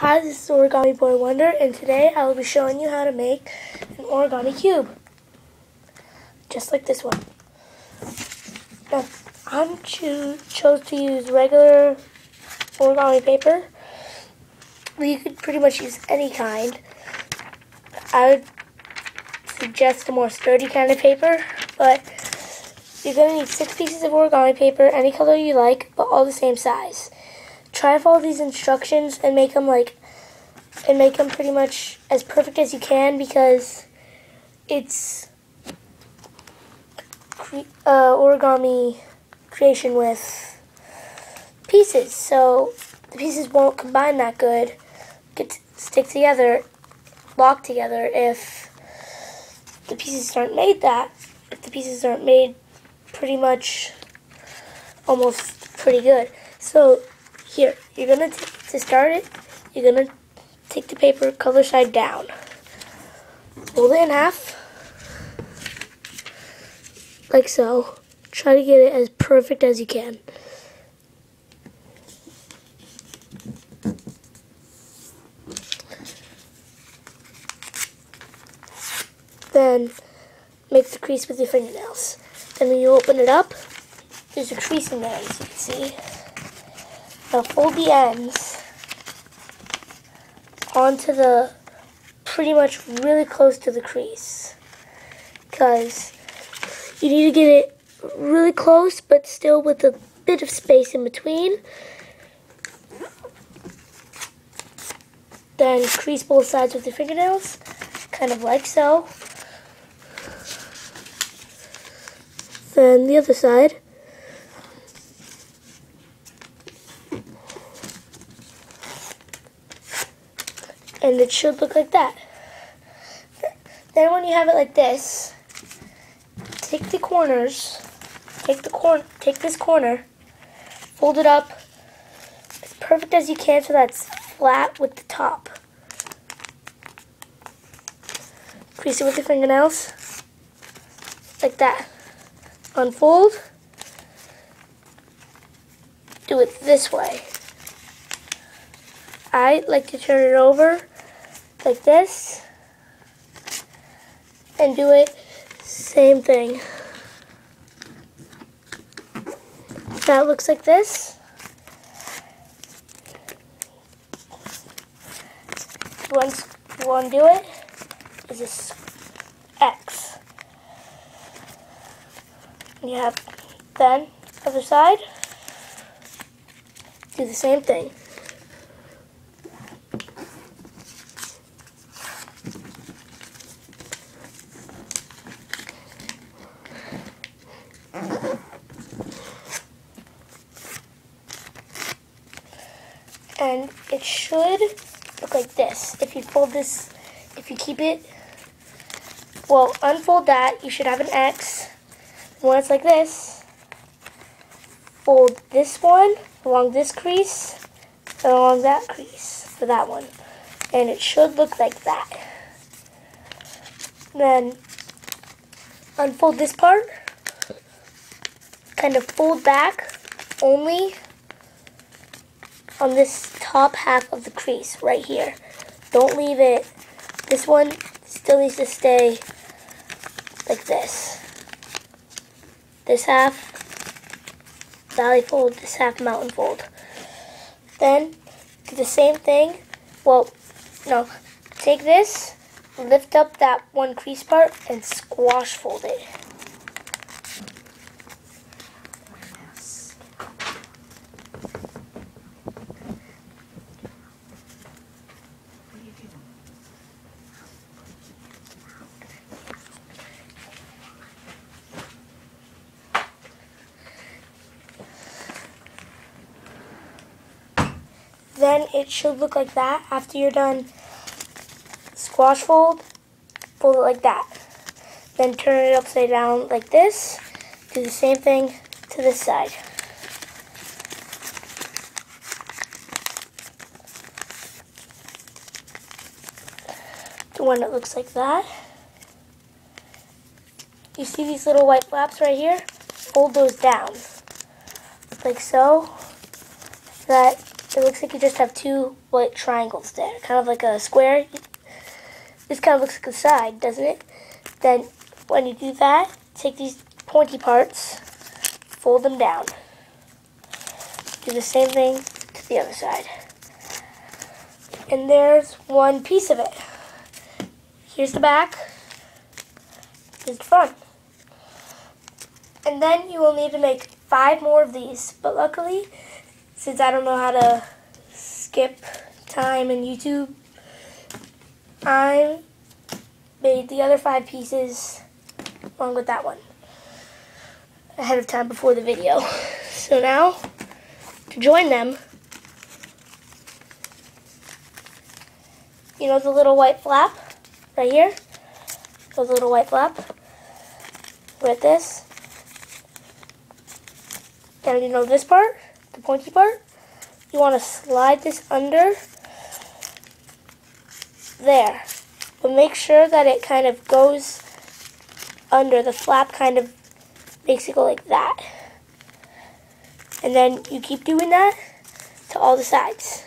Hi, this is Origami Boy Wonder, and today I will be showing you how to make an origami cube. Just like this one. Now, I cho chose to use regular origami paper. but You could pretty much use any kind. I would suggest a more sturdy kind of paper, but you're going to need six pieces of origami paper, any color you like, but all the same size try to follow these instructions and make them like and make them pretty much as perfect as you can because it's uh, origami creation with pieces. So the pieces won't combine that good. Get to stick together lock together if the pieces aren't made that if the pieces aren't made pretty much almost pretty good. So here, you're going to, to start it, you're to take the paper color side down. Fold it in half, like so. Try to get it as perfect as you can. Then make the crease with your fingernails. Then when you open it up, there's a crease in there as you can see. Now fold the ends onto the pretty much really close to the crease because you need to get it really close but still with a bit of space in between. Then crease both sides with your fingernails, kind of like so. Then the other side. And it should look like that. Then when you have it like this, take the corners, take the corner, take this corner, fold it up as perfect as you can so that's flat with the top. Crease it with your fingernails, like that. Unfold, do it this way. I like to turn it over like this and do it same thing. That looks like this. Once to do it, is this X. You have then other side, do the same thing. And it should look like this. If you fold this, if you keep it, well, unfold that, you should have an X. When it's like this, fold this one along this crease and along that crease for that one. And it should look like that. Then unfold this part, kind of fold back only on this top half of the crease right here. Don't leave it. This one still needs to stay like this. This half valley fold, this half mountain fold. Then do the same thing. Well, no, take this, lift up that one crease part and squash fold it. Then it should look like that after you're done squash fold, fold it like that. Then turn it upside down like this. Do the same thing to this side. The one that looks like that. You see these little white flaps right here? Fold those down. Like so. That it looks like you just have two white triangles there, kind of like a square. This kind of looks like a side, doesn't it? Then when you do that, take these pointy parts, fold them down. Do the same thing to the other side. And there's one piece of it. Here's the back. Here's the front. And then you will need to make five more of these. But luckily, since I don't know how to skip time in YouTube, I made the other five pieces along with that one ahead of time before the video. So now, to join them, you know the little white flap right here? The little white flap with this. And you know this part, the pointy part? You want to slide this under there. But make sure that it kind of goes under. The flap kind of makes it go like that. And then you keep doing that to all the sides.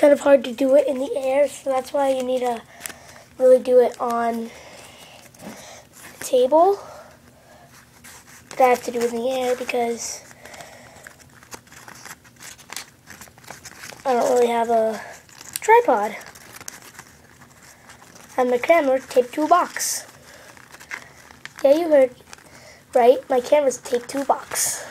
Kind of hard to do it in the air, so that's why you need to really do it on the table. But I have to do in the air because I don't really have a tripod. And my camera taped to a box. Yeah, you heard right. My camera's taped to a box.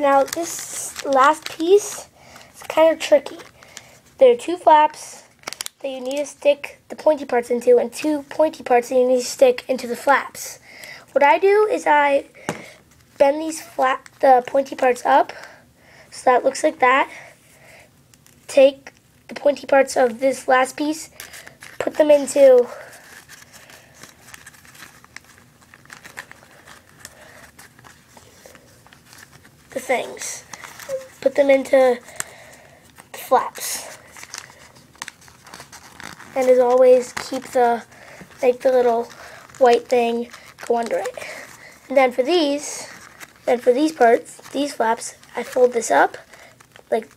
Now this last piece is kind of tricky. There are two flaps that you need to stick the pointy parts into and two pointy parts that you need to stick into the flaps. What I do is I bend these flat the pointy parts up so that looks like that. Take the pointy parts of this last piece, put them into things. Put them into flaps. And as always, keep the, like the little white thing go under it. And then for these, then for these parts, these flaps, I fold this up like,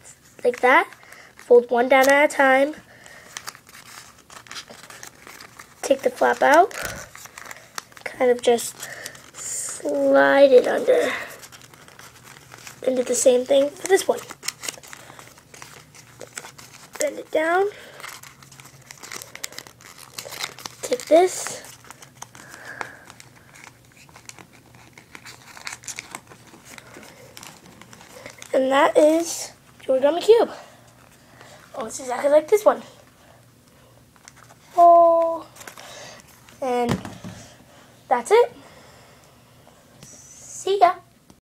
like that. Fold one down at a time. Take the flap out. Kind of just slide it under and do the same thing for this one. Bend it down. Take this. And that is your origami cube. Oh, it's exactly like this one. Oh, and that's it.